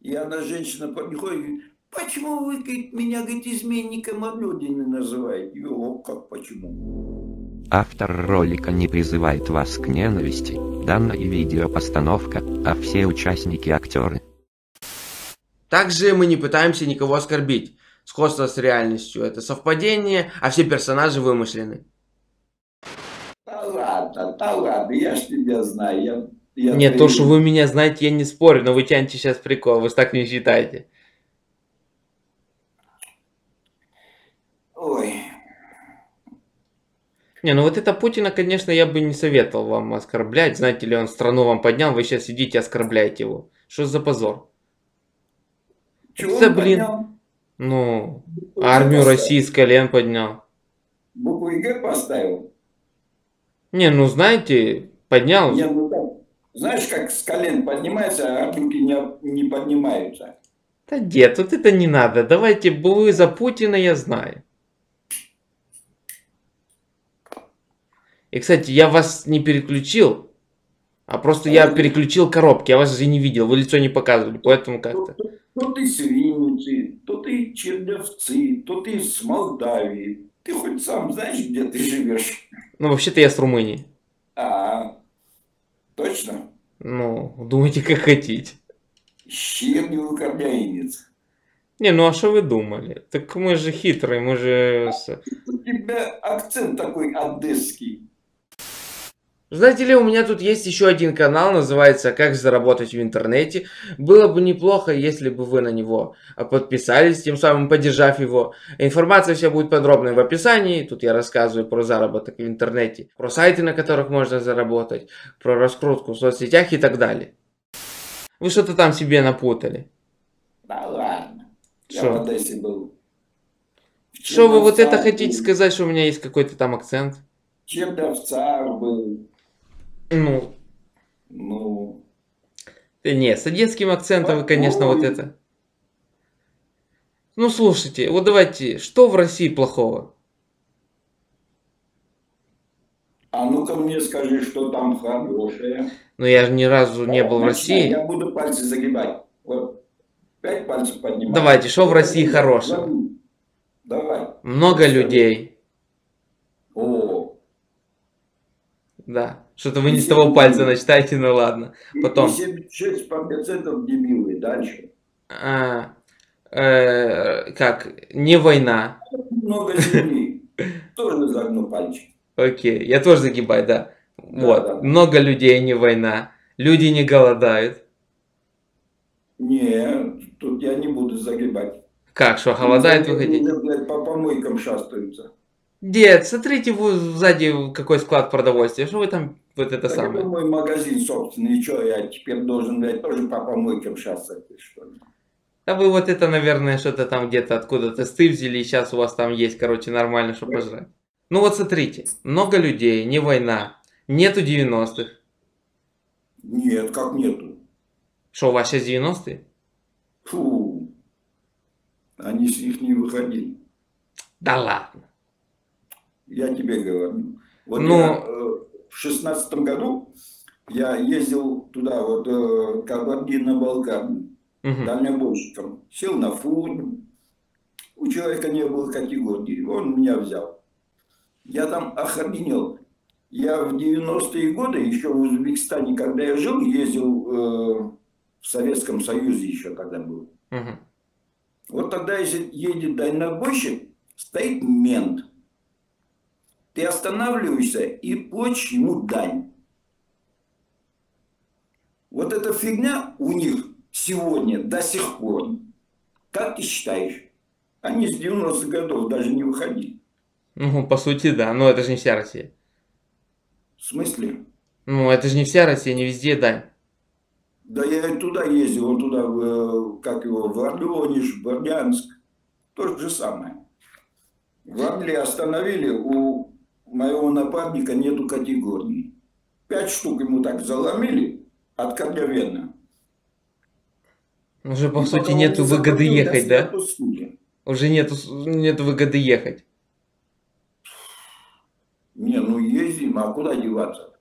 И одна женщина подходит и говорит, почему вы говорит, меня говорит, изменником Родины называете? О, как почему? Автор ролика не призывает вас к ненависти. Данная видеопостановка, а все участники актеры. Также мы не пытаемся никого оскорбить. Сходство с реальностью – это совпадение, а все персонажи вымышлены. Да ладно, да ладно, я ж тебя знаю. Я, я Нет, то, что вы меня знаете, я не спорю, но вы тянете сейчас прикол, вы так не считаете. Ой, Не, ну вот это Путина, конечно, я бы не советовал вам оскорблять. Знаете ли, он страну вам поднял, вы сейчас сидите и оскорбляете его. Что за позор? чего он блин. поднял? Ну, Букву армию поставил? России с колен поднял. Букву ЕГЭ поставил? Не, ну знаете, поднял. Не, ну так, знаешь, как с колен поднимается, а руки не, не поднимаются. Да дед, вот это не надо. Давайте, вы за Путина, я знаю. И, кстати, я вас не переключил, а просто я переключил коробки, я вас же не видел, вы лицо не показывали, поэтому То, как-то. то- то ты с Винницы, то ты Чернявцы, то ты с Молдавии. Ты хоть сам знаешь, где ты живешь? Ну, вообще-то я с Румынии. А, точно? Ну, думайте, как хотите. Щирный украинец. Не, ну а что вы думали? Так мы же хитрые, мы же... У тебя акцент такой одесский. Знаете ли, у меня тут есть еще один канал, называется «Как заработать в интернете». Было бы неплохо, если бы вы на него подписались, тем самым поддержав его. Информация вся будет подробной в описании. Тут я рассказываю про заработок в интернете, про сайты, на которых можно заработать, про раскрутку в соцсетях и так далее. Вы что-то там себе напутали. Да ладно. Я Шо? в Одессе был. Что вы вот это хотите сказать, что у меня есть какой-то там акцент? В Черновцах был. Ну, Ну, э, не, с одесским акцентом вы, конечно, вот это. Ну, слушайте, вот давайте, что в России плохого? а ну-ка мне скажи, что там хорошее. Ну, я же ни разу не был в России. Я буду пальцы загибать. Вот. Пять пальцев поднимаю. Давайте, что в России хорошего? Давай. Много людей. О. Да. Что-то вы не с того пальца начитаете, ну ладно. Потом. 76% дебилы. Дальше. А, э, как? Не война. Много людей. Тоже загну пальчик. Окей, я тоже загибаю, да. Вот. да. Много людей, не война. Люди не голодают. Нет, тут я не буду загибать. Как, что, голодают вы хотите? Люди, блядь, По помойкам шастаются. Дед, смотрите вы сзади какой склад продовольствия. Что вы там вот это Так это самое? мой магазин собственный. Что, я теперь должен, блядь, тоже по помойкам шастать, что ли? А вы вот это, наверное, что-то там где-то откуда-то стывзили, и сейчас у вас там есть, короче, нормально, что пожрать. Ну вот смотрите, много людей, не война, нету 90-х. Нет, как нету. Что, у вас сейчас 90-е? Фу. Они с них не выходили. Да ладно. Я тебе говорю. Вот Ну- я э, в шестнадцатом году я ездил туда, вот, э, Кабардино-Балкарию, Мгм. дальнобойщиком. Сел на фуру. У человека не было категории. Он меня взял. Я там охренел. Я в 90-е годы, еще в Узбекистане, когда я жил, ездил э, в Советском Союзе еще когда был. Мгм. Вот тогда, если едет дальнобойщик, стоит мент. Ты останавливаешься и платишь ему дань. Вот эта фигня у них сегодня до сих пор. Как ты считаешь? Они с 90-х годов даже не выходили. Ну, по сути, да, но это же не вся Россия. В смысле? Ну, это же не вся Россия, не везде дань. Да я и туда ездил, вот туда, в, э, как его, в Воронеж, в Бердянск. То же самое. В Англии остановили, у моего напарника нету категории. Пять штук ему так заломили, откровенно. Уже, по И сути, нету выгоды ехать, да? статус Уже нету, нету выгоды ехать. Не, ну ездим, а куда деваться?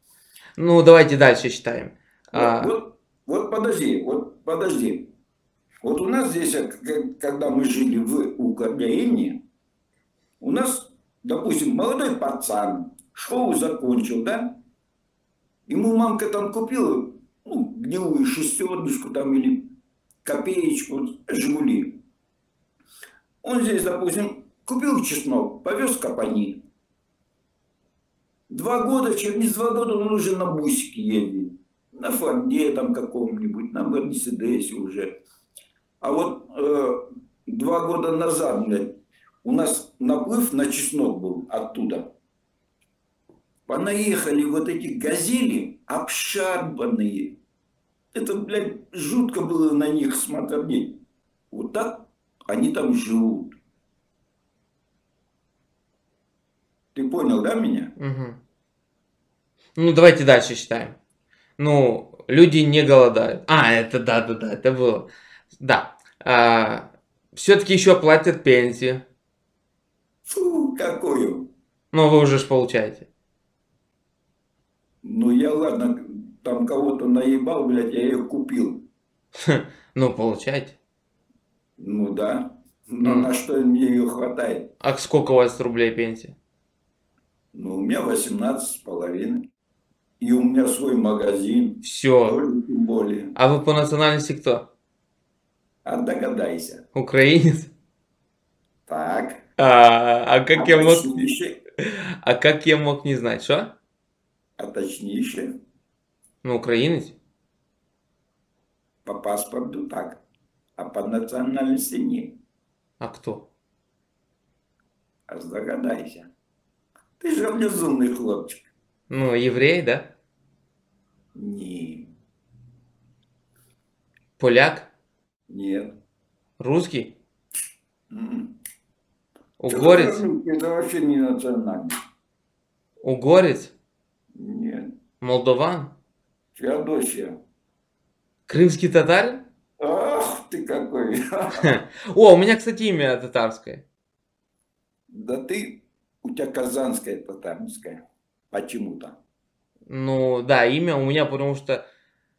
Ну, давайте дальше считаем. Вот, А, вот, вот подожди, вот подожди. Вот у нас здесь, когда мы жили в Украине, у нас, допустим, молодой пацан, школу закончил, да? Ему мамка там купила, ну, гнилую шестерочку там или копеечку, Жигули. Он здесь, допустим, купил чеснок, повез в Капани. Два года, через два года он уже на бусике ездит. На Форде там каком-нибудь, на Мерседесе уже. А вот э, два года назад, блядь, у нас наплыв на чеснок был оттуда. Понаехали вот эти газели обшарпанные. Это, блядь, жутко было на них смотреть. Вот так они там живут. Ты понял, да, меня? Мгм. Ну, давайте дальше считаем. Ну, люди не голодают. А, это да, да, да, это было. Да. все-таки еще платят пенсии. Фу, какую. Ну, вы уже ж получаете. Ну, я, ладно, там кого-то наебал, блядь, я ее купил. Ну, получаете. Ну, да. Но Мгм. на что мне ее хватает? А сколько у вас рублей пенсии? Ну, у меня 18 с половиной. И у меня свой магазин. Все. Тем более. А вы по национальности кто? А догадайся. Украинец? Так. А, а как я мог... точнейше, А как я мог не знать, что? а точнейше, Ну, украинец? по паспорту так. А по национальности нет. А кто? А догадайся. Ты же разумный хлопчик. Ну, еврей, да? Не, Поляк? нет. Русский? М. Угорец? Это вообще не национальный. Угорец? Нет. Молдован? Феодосия. Крымский татарин? Ах ты какой. О, у меня, кстати, имя татарское. Да ты, у тебя казанская татарская. Почему-то. Ну, да, имя у меня, потому что...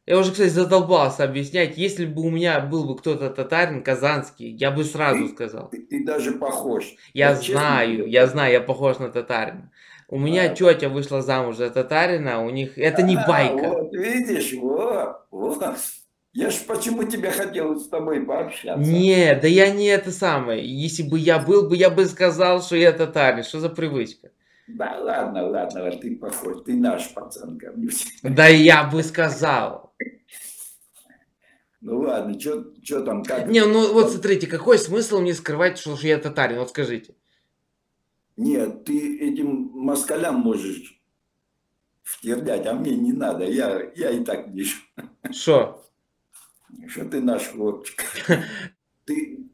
Я уже, кстати, задолбался объяснять. Если бы у меня был бы кто-то татарин, казанский, я бы сразу сказал. Ты, ты даже похож. Я Вот честно знаю, тебе я знаю, я похож на татарина. У меня Да. тетя вышла замуж за татарина, у них... Это не А, байка. Вот, видишь, вот, вот. Я ж почему тебя хотел с тобой пообщаться. Не, да я не это самое. Если бы я был бы, я бы сказал, что я татарин. Что за привычка? Да ладно, ладно, ты похож, ты наш пацан ко мне. Да я бы сказал. Ну ладно, что там, как? Не, ну вот смотрите, какой смысл мне скрывать, что я татарин? Вот скажите. Нет, ты этим москалям можешь втерлять, а мне не надо, я, я и так вижу, Что? что ты наш хлопчик. Ты,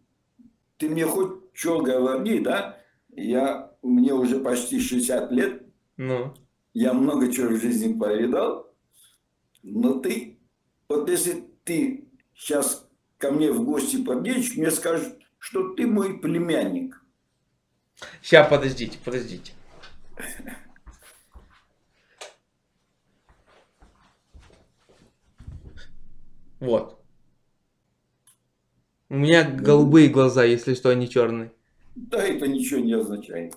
ты мне хоть что говори, да? Я, мне уже почти 60 лет, Ну. я много чего в жизни повидал, но ты, вот если ты сейчас ко мне в гости подъедешь, мне скажут, что ты мой племянник. Сейчас, подождите, подождите. Вот. У меня голубые глаза, если что, они черные. Да это ничего не означает.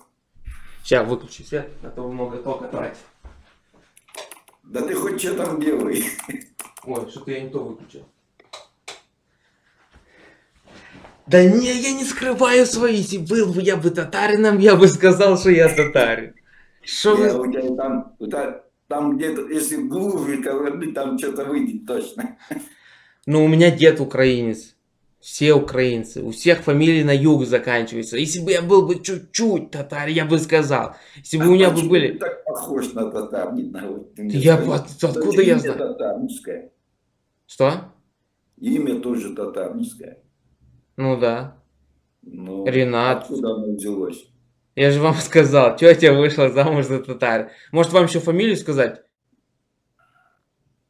Сейчас выключу свет, а то много тока тратить. Да ты хоть что там делай. Ой, что-то я не то выключил. Да не, я не скрываю свои. Если был бы я бы татарином, я бы сказал, что я татарин. Что вы... там, там где-то, если глубже ковырнуть, там что-то выйдет точно. Ну, у меня дед украинец. Все украинцы. У всех фамилии на юг заканчиваются. Если бы я был бы чуть-чуть татар, я бы сказал. Если бы у меня бы были... Ты так похож на татар, не Я скажи. откуда я знаю? татарское. Что? Имя тоже татарское. Ну да. Ну, Ренат. Откуда оно взялось? Я же вам сказал, тетя вышла замуж за татар. Может вам еще фамилию сказать?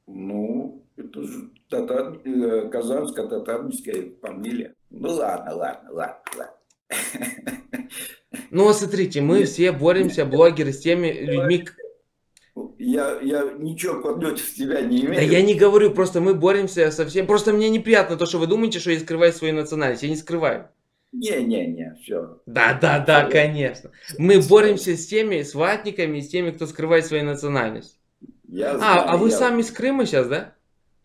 Ну, это же татар, э, казанско-татарская фамилия. Ну ладно, ладно, ладно, ладно. Ну, смотрите, мы все боремся, блогеры, с теми людьми... я, я ничего против тебя не имею. Да я не говорю, просто мы боремся со всем. Просто мне неприятно то, что вы думаете, что я скрываю свою национальность. Я не скрываю. Не-не-не, все. Да, да, да, конечно. Мы боремся с теми, с ватниками, с теми, кто скрывает свою национальность. Я А, знаю, а вы я- сами с Крыма сейчас, да?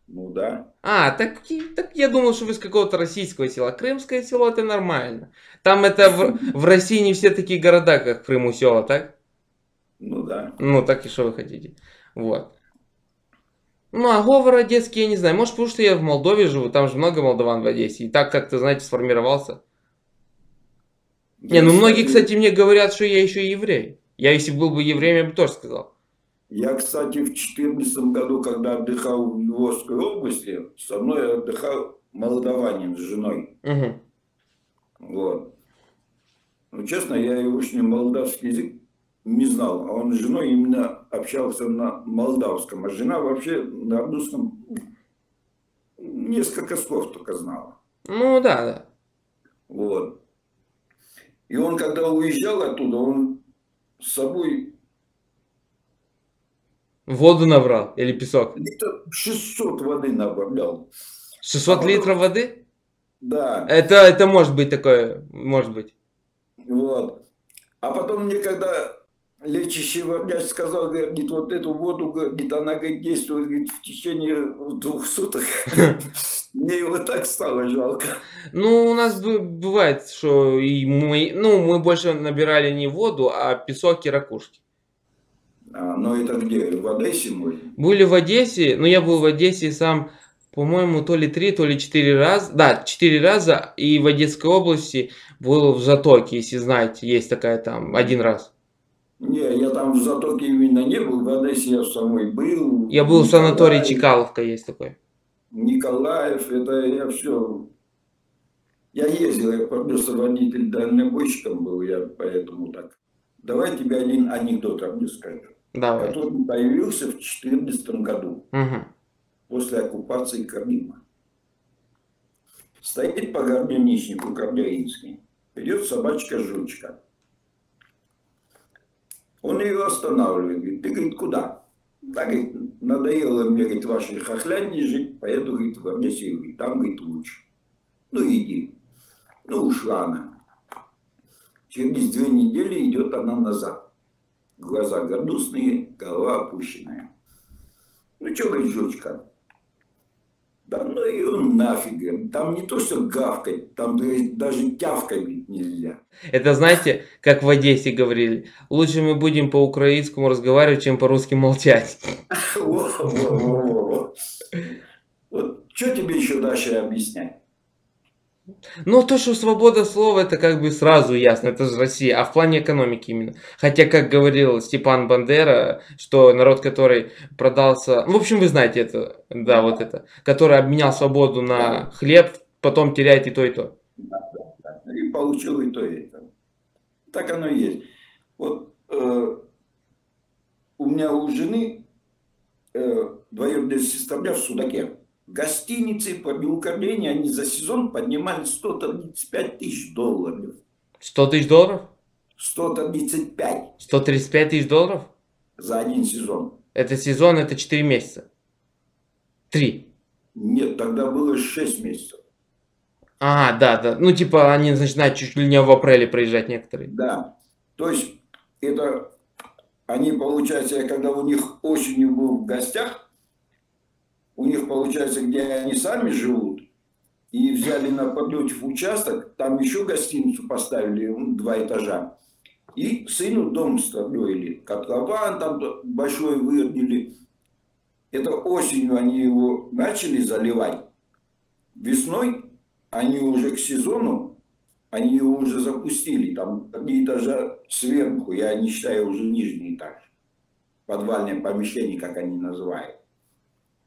Ну да. А, так, так я думал, что вы с какого-то российского села. Крымское село это нормально. Там это в, в России не все такие города, как в Крыму села, так? Ну да. Ну, так и что вы хотите. Вот. Ну, а говор одесский, я не знаю. Может, потому что я в Молдове живу, там же много молдаван в Одессе. И так как-то, знаете, сформировался. Не, ну многие, кстати, мне говорят, что я еще и еврей. Я если был бы евреем, я бы тоже сказал. Я, кстати, в 2014 году, когда отдыхал в Львовской области, со мной отдыхал молдаванин с женой. Мгм. Вот. Ну, честно, я его ним молдавский язык не знал, а он с женой именно общался на молдавском, а жена вообще на русском несколько слов только знала. Ну, да, да. Вот. И он, когда уезжал оттуда, он с собой Воду набрал или песок. литров 600 воды набавлял. 600 А литров воды? Да, Это, это может быть такое, может быть. вот. А потом мне, когда лечащий врач сказал, говорит, вот эту воду, говорит, она говорит, действует говорит, в течение двух суток, мне его так стало жалко. Ну, у нас бы- бывает, что и мы, ну, мы больше набирали не воду, а песок и ракушки. А, но это где? В Одессе мы? Были в Одессе, ну, я был в Одессе сам, по-моему, то ли три, то ли четыре раза, да, четыре раза, и в Одесской области был в Затоке, если знаете, есть такая там, один раз. Не, я там в Затоке именно не был, в Одессе я в самой был. Я был в санатории. Чекаловка, есть такой. Николаев, это я все... Я ездил, я просто водитель дальнобойщиком был, я поэтому так. Давай тебе один анекдот объясню скажу, Давай. который появился в 2014 году, Мгм. после оккупации Крыма. Стоит по горбиничнику Кардеинский, идет собачка-жучка. Он ее останавливает, говорит, ты, говорит, куда? Да, говорит, надоело мне, говорит, вашей хохлянде жить, поеду, говорит, в Одессу, говорит, там, говорит, лучше. Ну, иди. Ну, ушла она. Через две недели идет она назад. Глаза гордусные, голова опущенная. Ну, что, говорит, жучка? Да ну и он нафиг, там не то, что гавкать, там даже тявкать нельзя. Это знаете, как в Одессе говорили, лучше мы будем по-украинскому разговаривать, чем по-русски молчать. Вот что тебе еще дальше объяснять? Ну, то, что свобода слова, это как бы сразу ясно, это же Россия, а в плане экономики именно. Хотя, как говорил Степан Бандера, что народ, который продался, в общем, вы знаете это, да, вот это, который обменял свободу на хлеб, потом теряет и то, и то. И получил и то, и это. Так оно и есть. Вот э, у меня у жены э, двоюродная сестра в Судаке. Гостиницы по Белкорлене, они за сезон поднимали 135 тысяч долларов. 100 тысяч долларов? 135 135 тысяч долларов? за один сезон. Это сезон, это 4 месяца. 3. Нет, тогда было 6 месяцев. А, да, да. Ну, типа, они начинают чуть ли не в апреле проезжать некоторые. Да. То есть это они, получается, я когда у них осенью был в гостях, у них, получается, где они сами живут, и взяли на подлете в участок, там еще гостиницу поставили, ну, два этажа, и сыну дом строили, котлован там большой вырнили. Это осенью они его начали заливать. Весной они уже к сезону, они его уже запустили, там одни этажа сверху, я не считаю уже нижний этаж, подвальное помещение, как они называют.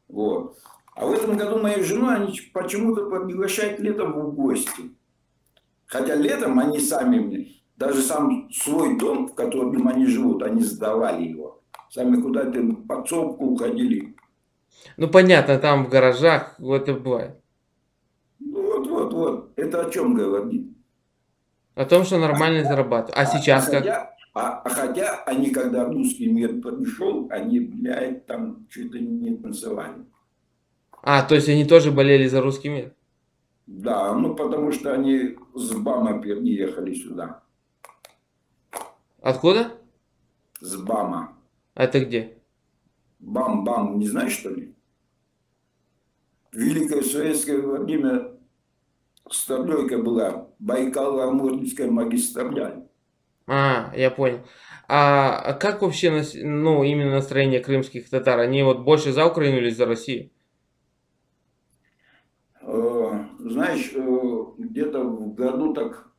Вот. А в этом году мою жену они почему-то приглашают летом в гости. Хотя летом они сами мне, даже сам свой дом, в котором они живут, они сдавали его. Сами куда-то в подсобку уходили. Ну, понятно, там в гаражах, вот это бывает. Ну вот, вот, вот. Это о чем говорит? О том, что нормально зарабатывают. А сейчас как? Хотя, А, а хотя они, когда русский мир пришел, они, блядь, там что-то не танцевали. А, то есть они тоже болели за русский мир? Да, ну потому что они с Бама переехали сюда. Откуда? С Бама. А это где? Бам-бам, не знаешь, что ли? Великое советское время стройка была Байкало-Амурская магистраль. А, я понял. А, как вообще, ну, именно настроение крымских татар? Они вот больше за Украину или за Россию? Э, Знаешь, э, где-то в году так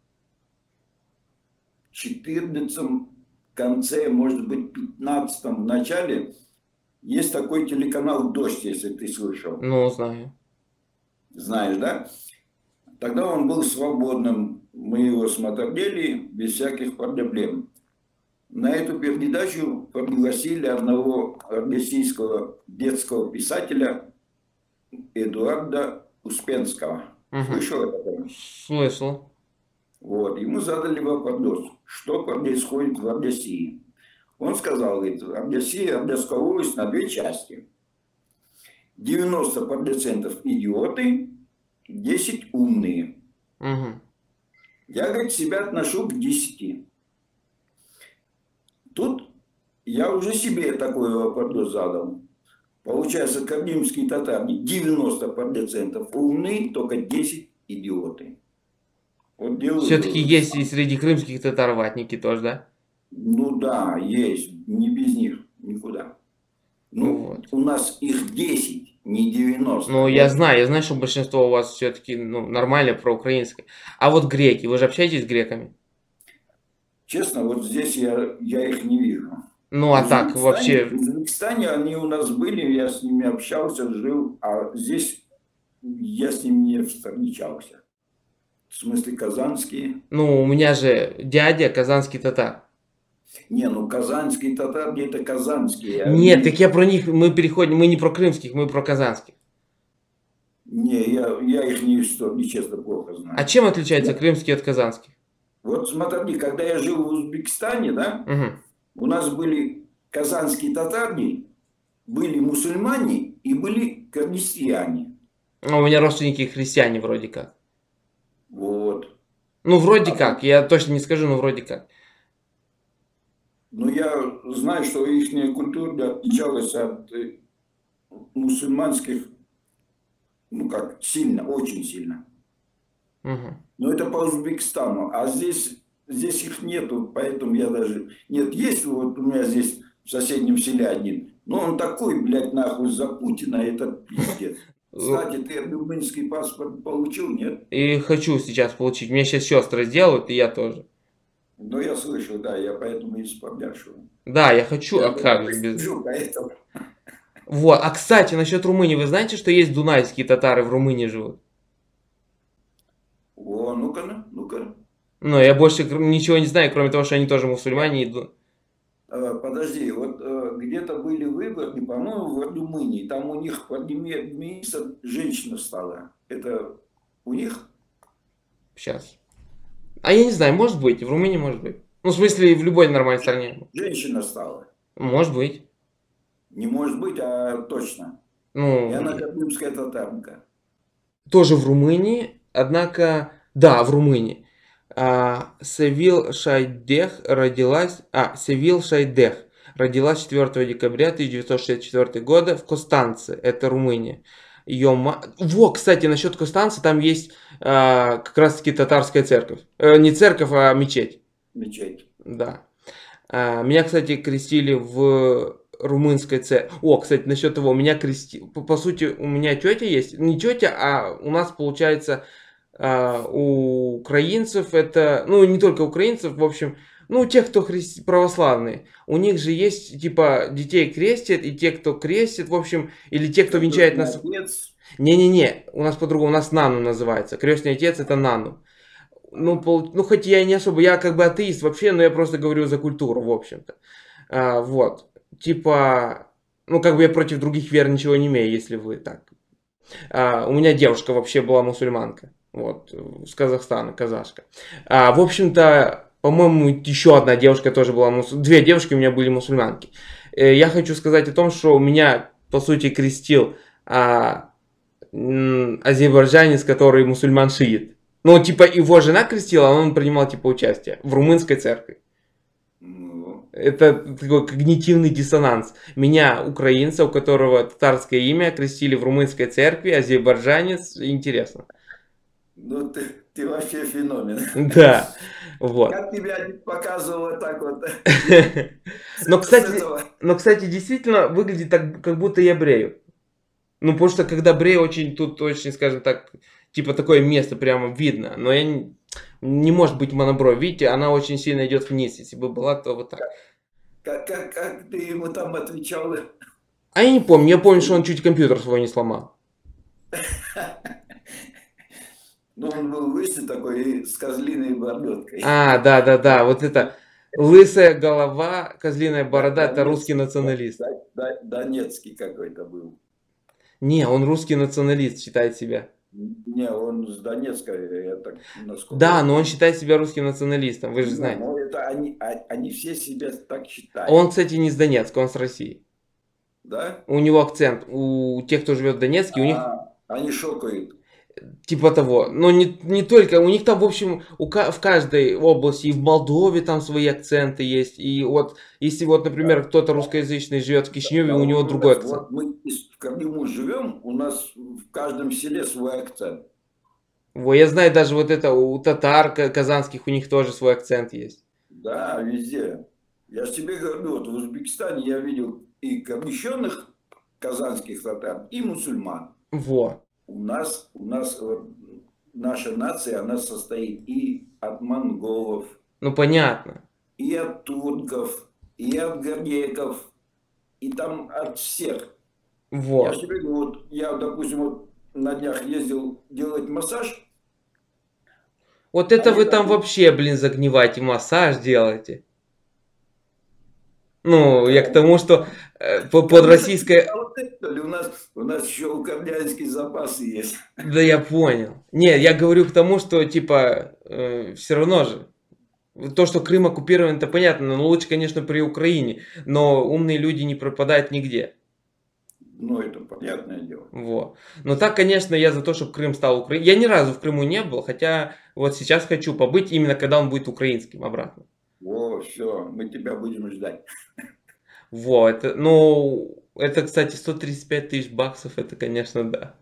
14 конце, может быть, 15 в начале есть такой телеканал «Дождь», если ты слышал. Ну, знаю. Знаешь, да? Тогда он был свободным. Мы его смотрели без всяких проблем. На эту передачу пригласили одного российского детского писателя Эдуарда Успенского. Мгм. Слышал это? Слышал. Вот. Ему задали вопрос, что происходит в России. Он сказал, говорит, Российская область на две части. 90% идиоты, 10 умные. Мгм. Я, говорит, себя отношу к 10. Тут я уже себе такой вопрос задал. Получается, крымские татары 90% умные, только 10 идиоты. Вот Все-таки есть и среди крымских татар ватники тоже, да? Ну да, есть. Не без них. Никуда. Ну, Ну вот. у нас их 10, не 90. Ну, я знаю, я знаю, что большинство у вас все-таки ну, нормально проукраинское. А вот греки, вы же общаетесь с греками? Честно, вот здесь я, я их не вижу. Ну, а В так Узбекистане- вообще... В Узбекистане они у нас были, я с ними общался, жил, а здесь я с ними не встречался. В смысле, казанские. Ну, у меня же дядя казанский татар. Не, ну казанские татары, это казанские. а Нет, так я про них, мы переходим, мы не про крымских, мы про казанских. Не, я, я их не, что, нечестно плохо знаю. А чем отличается крымский от казанских? Вот смотри, когда я жил в Узбекистане, да, Мгм. у нас были казанские татары, были мусульмане и были крестьяне. А У меня родственники христиане вроде как. Вот. Ну, вроде А как, я точно не скажу, но вроде как. Но я знаю, что их культура отличалась от мусульманских, ну как, сильно, очень сильно. Мгм. Но это по Узбекистану. А здесь, здесь их нету, поэтому я даже... Нет, есть вот у меня здесь в соседнем селе один. Но он такой, блядь, нахуй за Путина, это пиздец. Кстати, ты румынский паспорт получил, нет? И хочу сейчас получить. Мне сейчас сестры сделают, и я тоже. Ну, я слышал, да, я поэтому и спрашиваю. Да, я хочу, а Я как только же без... поэтому... Вот, а кстати, насчет Румынии, вы знаете, что есть дунайские татары в Румынии живут? О, ну-ка, ну, ну-ка. Ну, я больше ничего не знаю, кроме того, что они тоже мусульмане. и Э, Подожди, вот э, где-то были выборы, по-моему, в Румынии, там у них премьер-министр женщина стала. Это у них? Сейчас. А я не знаю, может быть, в Румынии может быть. Ну, в смысле, в любой нормальной стране. Женщина стала. Может быть. Не может быть, а точно. И Ну, она крымская татарка. тоже в Румынии, однако, да, в Румынии. А, Севил Шайдех родилась, а, Севил Шайдех родилась 4 декабря 1964 года в Костанце, это Румыния. Ее ма... Во, кстати, насчет Костанцы, там есть а, как раз-таки татарская церковь. Э, не церковь, а мечеть. Мечеть. Да. А, Меня, кстати, крестили в румынской церкви. О, кстати, насчет того, меня крести... По, по сути, у меня тетя есть. Не тетя, а у нас, получается, а, у украинцев это... Ну, не только украинцев, в общем, ну, тех, кто христи... православные. У них же есть, типа, детей крестят, и те, кто крестит, в общем, или те, кто венчает нас... Не-не-не, у нас по-другому, у нас Нану называется. Крестный отец это Нану. Ну, пол- ну, хоть я не особо, я как бы атеист вообще, но я просто говорю за культуру, в общем-то. А, вот. Типа, ну, как бы я против других вер ничего не имею, если вы так. А, у меня девушка вообще была мусульманка. Вот, с Казахстана, казашка. А, в общем-то, По-моему, еще одна девушка тоже была, мус... две девушки у меня были мусульманки. Э, Я хочу сказать о том, что меня, по сути, крестил а, азербайджанец, который мусульман шиит. Ну, типа, его жена крестила, а он принимал, типа, участие в румынской церкви. Ну, Это такой когнитивный диссонанс. Меня, украинца, у которого татарское имя, крестили в румынской церкви, азербайджанец. Интересно. ну ты, ты вообще феномен. Да, вот. Как тебя не показывало так вот? Но, кстати, но, кстати, действительно выглядит так, как будто я брею. Ну, потому что когда брею, очень тут очень, скажем так, типа такое место прямо видно. Но я не, не может быть монобровь. Видите, она очень сильно идет вниз. Если бы была, то вот так. Как, как, как ты ему там отвечал? А я не помню. Я помню, что он чуть компьютер свой не сломал. Ну, он был лысый такой и с козлиной бородкой. А, да, да, да. Вот это лысая голова, козлиная борода, это русский националист. Донецкий какой-то был. Не, он русский националист, считает себя. Не, он с Донецка, я так насколько... Да, но он считает себя русским националистом, вы же знаете. ну, это они, а- они все себя так считают. Он, кстати, не с Донецка, он с России. Да? У него акцент. У тех, кто живет в Донецке, у них А, они шокают. Типа того. Но не, не только. У них там, в общем, у, в каждой области, и в Молдове там свои акценты есть. И вот, если вот, например, кто-то русскоязычный живет в Кишиневе, у него другой акцент. Вот мы в Крыму живем, у нас в каждом селе свой акцент. Во, я знаю, даже вот это у татар ка- казанских, у них тоже свой акцент есть. Да, везде. Я ж тебе говорю, вот в Узбекистане я видел и крещенных казанских татар, и мусульман. Во. У нас, у нас вот, наша нация, она состоит и от монголов, Ну, понятно. и от турков, и от горнеков, и там от всех. Я Вот. ж тебе говорю, вот я, допустим, вот на днях ездил делать массаж, Вот это А вы я там вообще, блин, загниваете, массаж делаете. Ну, я к тому, что э, по- под российское... У нас, у нас еще украинские запасы есть. Да я понял. Не, я говорю к тому, что, типа, все равно же. То, что Крым оккупирован, это понятно, но лучше, конечно, при Украине. Но умные люди не пропадают нигде. Ну, это понятное дело. Вот. Но так, конечно, я за то, чтобы Крым стал Украиной. Я ни разу в Крыму не был, хотя вот сейчас хочу побыть именно когда он будет украинским обратно. Во, все, мы тебя будем ждать. Вот, это, ну, это, кстати, 135 тысяч баксов, это, конечно, да.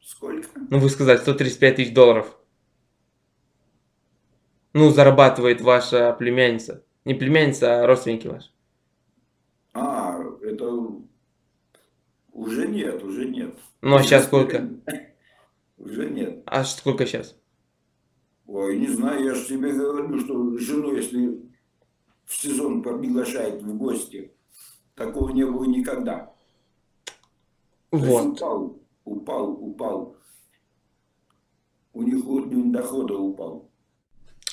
Сколько? Ну, вы сказали, 135 тысяч долларов. Ну, зарабатывает ваша племянница. Не племянница, а родственники ваши. А, это уже нет, уже нет. Ну, а сейчас сколько? Уже нет. А сколько сейчас? Ой, не знаю, я же тебе говорю, что жену, если в сезон приглашает в гости, такого не было никогда. Вот. упал, упал, упал. У них уровень дохода упал.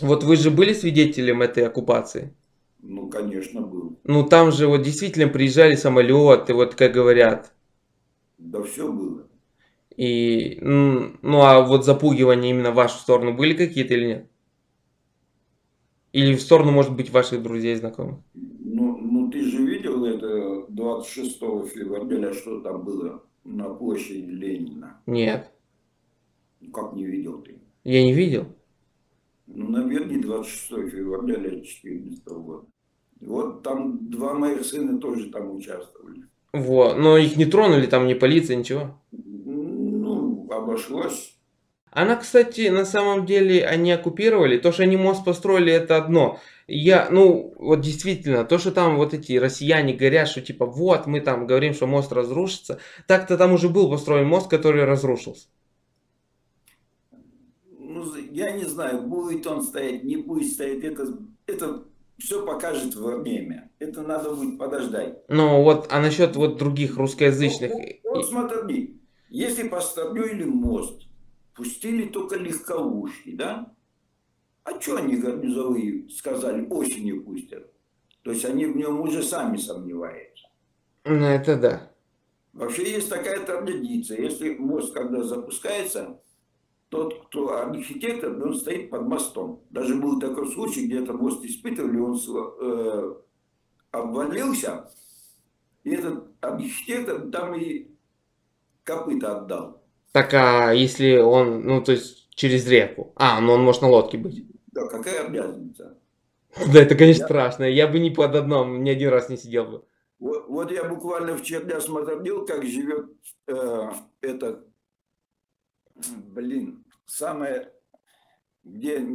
Вот вы же были свидетелем этой оккупации? Ну, конечно, был. Ну, там же вот действительно приезжали самолеты, вот как говорят. Да все было. И, ну, а вот запугивания именно в вашу сторону были какие-то или нет? Или в сторону, может быть, ваших друзей, знакомых? Ну, ну ты же видел это 26 февраля, что там было на площади Ленина? Нет, Ну, Как не видел ты? я не видел. Ну, наверное, 26 февраля 2014 года. Вот там два моих сына тоже там участвовали. Вот, но их не тронули, там ни полиция, ничего. Ну, обошлось. Она, кстати, на самом деле, они оккупировали. То, что они мост построили, это одно. Я, ну, вот действительно, то, что там вот эти россияне говорят, что типа, вот, мы там говорим, что мост разрушится. Так-то там уже был построен мост, который разрушился. Ну, я не знаю, будет он стоять, не будет стоять. Это, это все покажет время. Это надо будет подождать. Но вот, а насчет вот других русскоязычных... Ну, Вот смотри, если построили мост, пустили только легковушки, да? А что они гарнизовые сказали, осенью пустят? То есть они в нем уже сами сомневаются. Ну, это да. Вообще есть такая традиция. Если мост, когда запускается, тот, кто архитектор, он стоит под мостом. Даже был такой случай, где это мост испытывали, он э, обвалился, и этот архитектор там и копыта отдал. Так, а если он, ну, то есть через реку? А, ну он может на лодке быть. Да, какая разница? Да, это, конечно, страшно. Я бы ни под одном ни один раз не сидел бы. Вот, вот я буквально вчера смотрел, как живет э, этот, блин, самое, где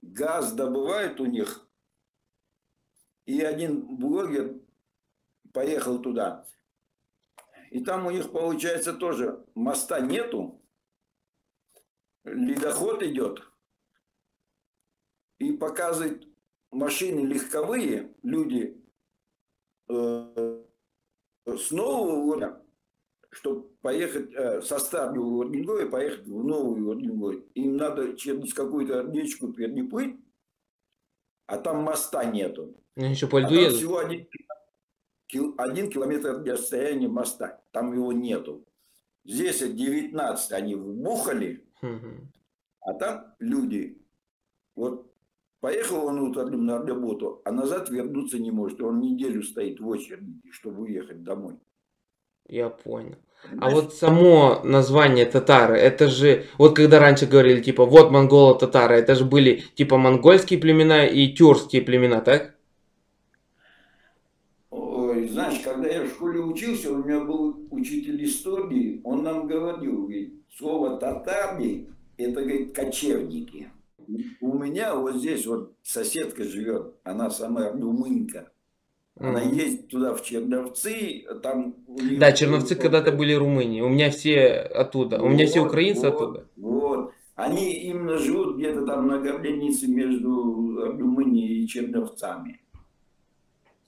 газ добывают у них, и один блогер поехал туда. И там у них, получается, тоже моста нету, ледоход идет, и показывает машины легковые, люди э, с нового года, чтобы поехать э, со старого Ордингоя, поехать в новый Ордингой. Им надо через какую-то речку переплыть, а там моста нету. Они еще по льду а едут? всего один, один километр расстояния моста, там его нету. Здесь 19 они вбухали, а там люди. Вот поехал он утром на работу, а назад вернуться не может. Он неделю стоит в очереди, чтобы уехать домой. Я понял. А вот само название татары, это же, вот когда раньше говорили, типа, вот монголо-татары, это же были, типа, монгольские племена и тюркские племена, так? Ой, знаешь, когда я в школе учился, у меня был учитель истории, он нам говорил, говорит, слово татарни, это, говорит, кочевники. У меня вот здесь вот соседка живет, она сама румынка. Она Мгм. ездит туда в Черновцы, там... нее- Да, Черновцы когда-то были Румынии, у меня все оттуда, у меня все Вот, украинцы вот, оттуда. Вот. Они именно живут где-то там на границе между Румынией и Черновцами.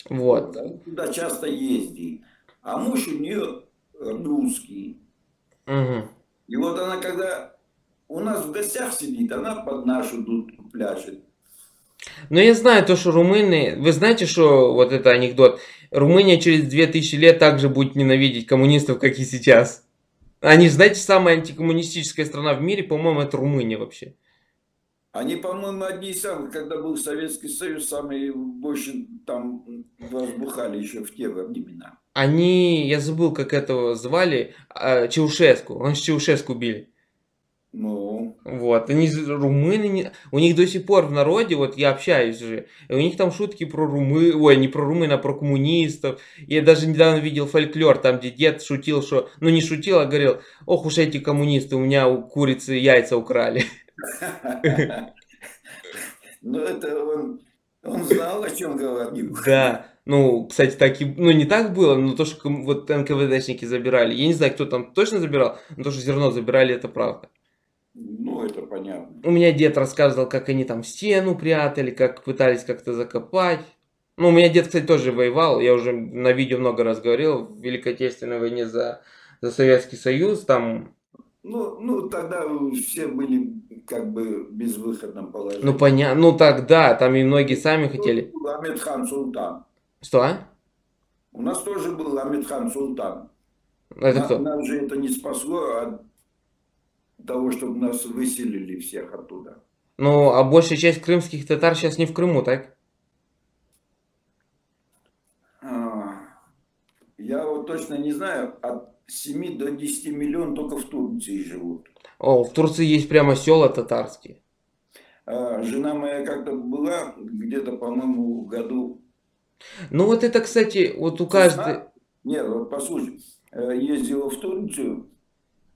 Вот. Туда часто ездит. А муж у нее русский. Мгм. И вот она, когда у нас в гостях сидит, она под нашу дудку пляшет. Но я знаю то, что румыны... Вы знаете, что вот это анекдот? Румыния через 2000 лет также будет ненавидеть коммунистов, как и сейчас. Они, знаете, самая антикоммунистическая страна в мире, по-моему, это Румыния вообще. Они, по-моему, одни из самых, когда был Советский Союз, самые больше там возбухали еще в те времена. Они, я забыл, как этого звали, а, Чаушеску. Он же Чаушеску убили. Ну, Вот, они румыны, не- у них до сих пор в народе, вот я общаюсь же, и у них там шутки про румы, ой, не про румын, а про коммунистов. Я даже недавно видел фольклор, там где дед шутил, что, ну не шутил, а говорил, ох уж эти коммунисты, у меня у курицы яйца украли. ну это он, он знал, о чем говорил. Да, ну, кстати, так и, ну не так было, но то, что вот НКВДшники забирали, я не знаю, кто там точно забирал, но то, что зерно забирали, это правда. Ну, это понятно. У меня дед рассказывал, как они там стену прятали, как пытались как-то закопать. Ну, у меня дед, кстати, тоже воевал. Я уже на видео много раз говорил. В Великой Отечественной войне за, за Советский Союз. Там, Ну, ну, тогда все были как бы безвыходном положении. ну, понятно. Ну, тогда, там и многие сами хотели. Был Амедхан Султан. Что, а? У нас тоже был Амедхан Султан. Это На- кто? Нас же это не спасло от того, чтобы нас выселили всех оттуда. Ну, а большая часть крымских татар сейчас не в Крыму, так? А, Я вот точно не знаю, от 7 до 10 миллионов только в Турции живут. О, в Турции есть прямо села татарские. А Жена моя как-то была где-то, по-моему, году Ну, вот это, кстати, вот у каждой... Весна? Нет, вот послушай, э, ездила в Турцию,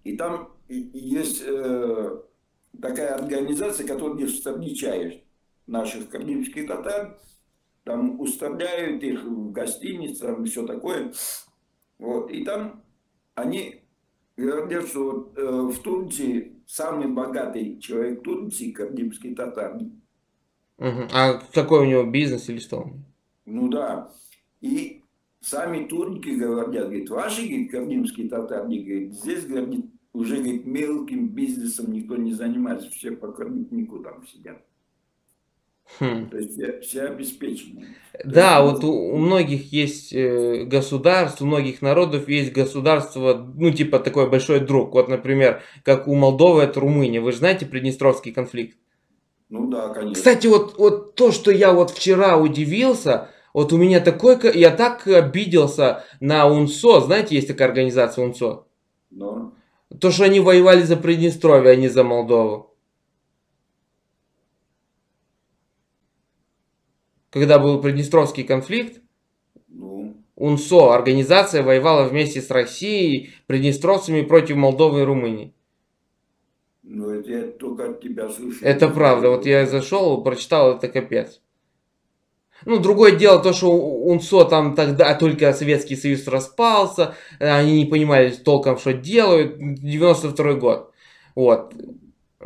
и там есть э, такая организация, которая встречаешь наших крымских татар, там уставляют их в гостиницах, все такое. Вот, и там они говорят, что вот, э, в Турции самый богатый человек Турции, крымский татар, Мгм. А какой у него бизнес или что? Ну да. И сами турки говорят, говорит, ваши, говорит, крымские татары, говорит, здесь, говорит, уже, говорит, мелким бизнесом никто не занимается, все по Крымнику там сидят. Хм. То есть все, все обеспечены. Да, есть, вот у, у многих есть э, государств, у многих народов есть государство, ну, типа такой большой друг. Вот, например, как у Молдовы это Румыния. Вы же знаете Приднестровский конфликт? Ну да, конечно. Кстати, вот, вот то, что я вот вчера удивился, вот у меня такой, ко- я так обиделся на УНСО, знаете, есть такая организация УНСО, Но, то, что они воевали за Приднестровье, а не за Молдову. Когда был Приднестровский конфликт, ну, УНСО, организация, воевала вместе с Россией, приднестровцами против Молдовы и Румынии. ну, это я только от тебя слышу. Это правда. Вот я зашел, прочитал, это капец. Ну, другое дело то, что УНСО там тогда только Советский Союз распался, э, они не понимали толком, что делают. 92 год. Вот.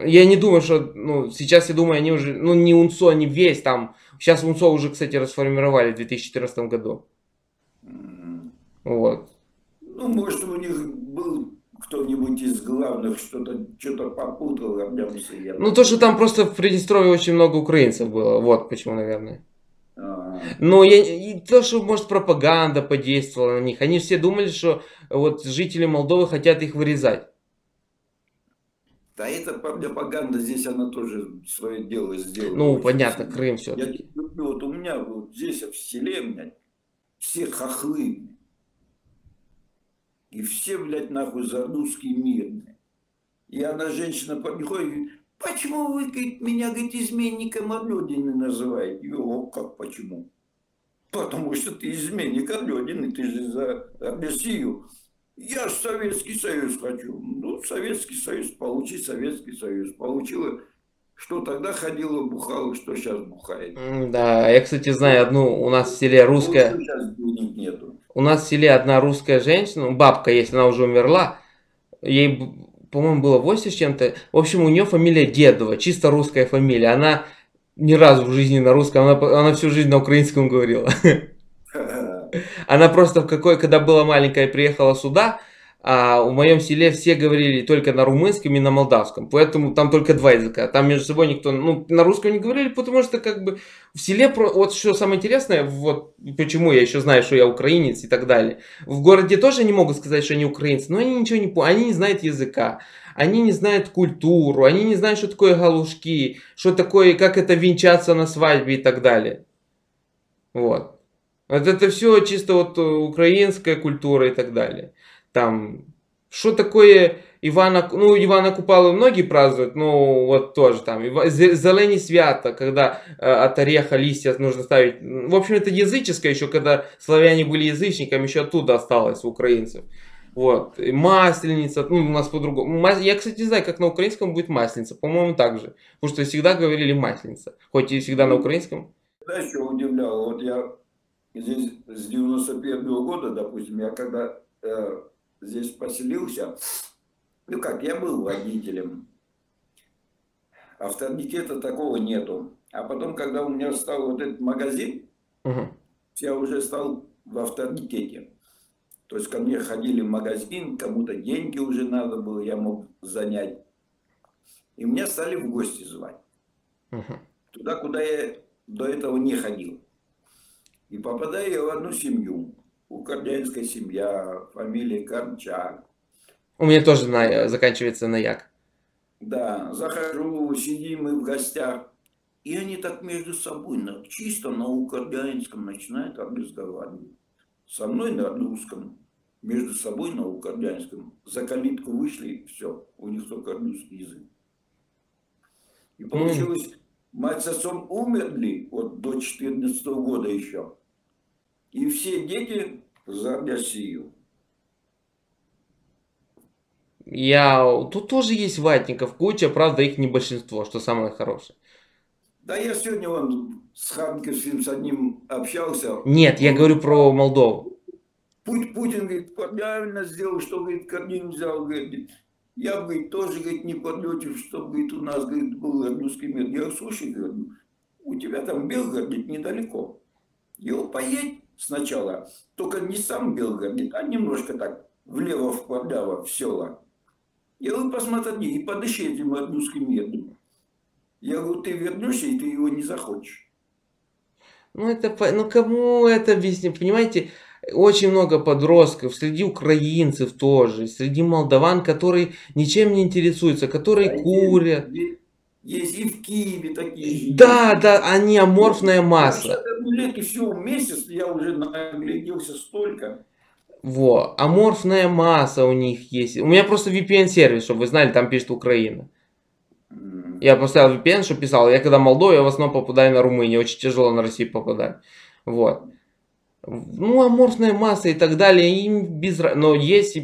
Я не думаю, что, ну, сейчас я думаю, они уже, ну, не УНСО, не весь там. Сейчас УНСО уже, кстати, расформировали в 2014 году. Вот. Ну, может, у них был кто-нибудь из главных что-то что-то попутал, обнялся. Ну, то, что там просто в Приднестровье очень много украинцев было. Вот почему, наверное. А, я, и то, что, может, пропаганда подействовала на них. Они все думали, что вот жители Молдовы хотят их вырезать. Да эта пропаганда здесь, она тоже свое дело сделала. Ну, понятно. Крым Я все-таки. люблю, вот у меня вот здесь в селе, блядь, все хохлы. И все, блядь, нахуй за русский мир. И одна женщина подходит почему вы, говорит, меня, говорит, изменником Родины называете? «О, как почему? Потому что ты изменник от Родины, ты же за Россию. Я же Советский Союз хочу. Ну, Советский Союз, получи Советский Союз. Получила, что тогда ходила, бухала, что сейчас бухает. Да, я, кстати, знаю одну, у нас в селе русская, сейчас денег нету. у нас в селе одна русская женщина, ну, бабка есть, она уже умерла, ей, по-моему, было 80 с чем-то, в общем, у нее фамилия Дедова, чисто русская фамилия, она ни разу в жизни на русском, она, она всю жизнь на украинском говорила. Она просто в какой, когда была маленькая, приехала сюда, а в моем селе все говорили только на румынском и на молдавском, поэтому там только два языка, там между собой никто, ну, на русском не говорили, потому что как бы в селе, вот что самое интересное, вот почему я еще знаю, что я украинец и так далее, в городе тоже не могут сказать, что они украинцы, но они ничего не понимают, они не знают языка, они не знают культуру, они не знают, что такое галушки, что такое, как это венчаться на свадьбе и так далее. Вот. Вот это все чисто вот э, украинская культура и так далее. Там, что такое Ивана, ну, Ивана Купалу многие празднуют, ну, вот тоже там, Ива- зе- зелені свята, когда э, от ореха листья нужно ставить. В общем, это языческое еще, когда славяне были язычниками, еще оттуда осталось у украинцев. Вот, и масленица, ну, у нас по-другому. Мас- Я, кстати, не знаю, как на украинском будет масленица, по-моему, так же. Потому что всегда говорили масленица, хоть и всегда на украинском. Да, еще удивляло, вот я здесь с 91 года, допустим, я когда э, здесь поселился, ну как, я был водителем, авторитета такого нету. А потом, когда у меня стал вот этот магазин, Мгм. я уже стал в авторитете. То есть ко мне ходили в магазин, кому-то деньги уже надо было, я мог занять. И меня стали в гости звать. Мгм. Туда, куда я до этого не ходил. И попадаю я в одну семью. Укордянская семья, фамилия Корчак. У меня тоже на, заканчивается на як. Да, захожу, сидим мы в гостях. И они так между собой, на, чисто на укордянском начинают разговаривать. Со мной на русском, между собой на укордянском. За калитку вышли, все, у них только русский язык. И получилось, мать с отцом умерли вот до 14 года еще. И все дети за Россию. Я... Тут тоже есть ватников куча, правда их не большинство, что самое хорошее. Да я сегодня вон с Харьковским с одним общался. Нет, я говорю про Молдову. Путь Путин, говорит, правильно сделал, что, говорит, Корнин взял, говорит, я, говорит, тоже, говорит, не против, чтобы, говорит, у нас, говорит, был русский мир. Я слушай, говорю, у тебя там Белгород, говорит, недалеко. Его поедь сначала, только не сам Белгород, а немножко так влево, вправо, в села. Я говорю, посмотри, и подыши этим русским миром. Я говорю, ты вернешься, и ты его не захочешь. Ну, это, ну, кому это объяснить? Понимаете, очень много подростков, среди украинцев тоже, среди молдаван, которые ничем не интересуются, которые А курят. Есть, есть и в Киеве такие. Да, да, они аморфная масса. 61 лет и всего месяц я уже нагляделся столько. Во, аморфная масса у них есть. У меня просто VPN-сервис, чтобы вы знали, там пишет Украина. Я поставил VPN, что писал. Я когда Молдову, я в основном попадаю на Румынию. Очень тяжело на Россию попадать. Вот. Ну, аморфная масса и так далее, им без Но есть,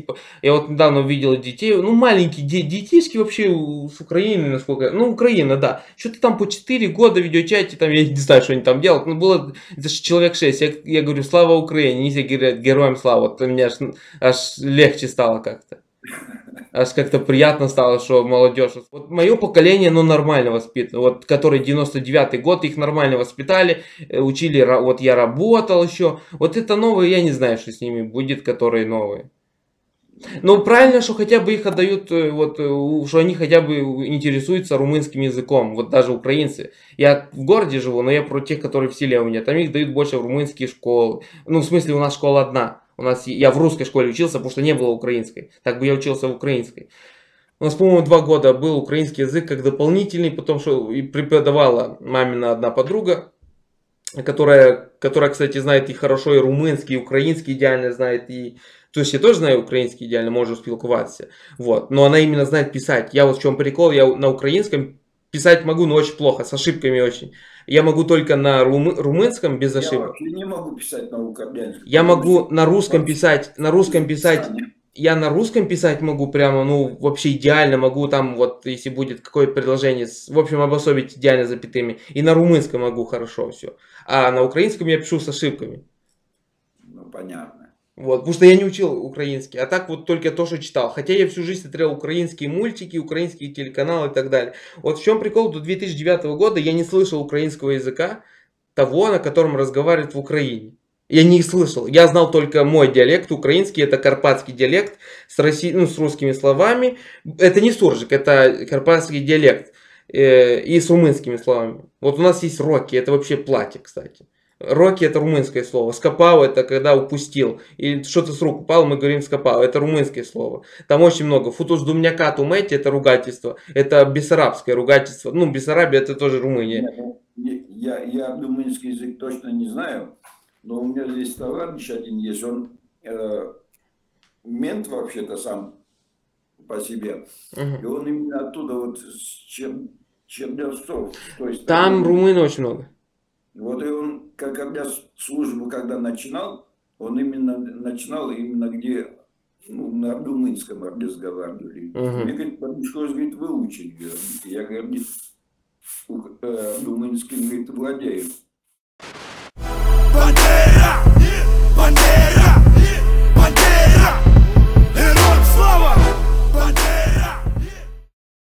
я вот недавно увидел детей, ну, маленькие де- детишки вообще с Украины, насколько, ну, Украина, да. Что-то там по 4 года в видеочате, там, я не знаю, что они там делают, ну, было человек 6. Я, я говорю, слава Украине, не все говорят, героям слава. Вот меня аж, аж легче стало как-то. Аж как-то приятно стало, что молодежь. Вот мое поколение, ну, нормально воспитано. Вот, который 99-й год, их нормально воспитали, э, учили, вот я работал еще. Вот это новые, я не знаю, что с ними будет, которые новые. Ну, правильно, что хотя бы их отдают, э, вот, э, что они хотя бы интересуются румынским языком, вот даже украинцы. Я в городе живу, но я про тех, которые в селе у меня, там их дают больше в румынские школы. Ну, в смысле, у нас школа одна. У нас, я в русской школе учился, потому что не было украинской. Так бы я учился в украинской. У нас, по-моему, два года был украинский язык как дополнительный, потом что и преподавала мамина одна подруга, которая, которая, кстати, знает и хорошо и румынский, и украинский идеально знает, и... То есть я тоже знаю украинский идеально, можу спілкуватися. Вот. Но она именно знает писать. Я вот в чем прикол, я на украинском писать могу, но очень плохо, с ошибками очень. Я могу только на румы- румынском без Я ошибок. вообще не могу писать на украинском. Я могу на русском писать, на русском писать я на русском писать могу прямо, ну, вообще идеально могу там, вот, если будет какое-то предложение, в общем, обособить идеально запятыми. И на румынском могу хорошо все. А на украинском я пишу с ошибками. Ну, понятно. Вот, потому что я не учил украинский, а так вот только то, что читал. Хотя я всю жизнь смотрел украинские мультики, украинские телеканалы и так далее. Вот в чем прикол, до 2009 года я не слышал украинского языка, того, на котором разговаривают в Украине. Я не слышал. Я знал только мой диалект украинский, это карпатский диалект с, россий, ну, с русскими словами. Это не суржик, это карпатский диалект э, и с румынскими словами. Вот у нас есть роки, это вообще платье, кстати. Роки это румынское слово. Скопал это когда упустил. Или что-то с рук упало, мы говорим скопал. Это румынское слово. Там очень много. Футус думняка тумэти это ругательство. Это бессарабское ругательство. Ну, Бессарабия это тоже Румыния. Нет, ну, Я, я румынский язык точно не знаю, но у меня здесь товарищ один есть, он э, мент вообще-то сам по себе, Мгм. и он именно оттуда вот с Чер- Чернявцов. Там румын очень много. Вот и он, как когда службу, когда начинал, он именно начинал именно где ну, на румынском разговаривали. Мгм. Мне говорит, пришлось, говорит, выучить. говорит. Я, говорит, э, румынским, говорит, владею. Бандера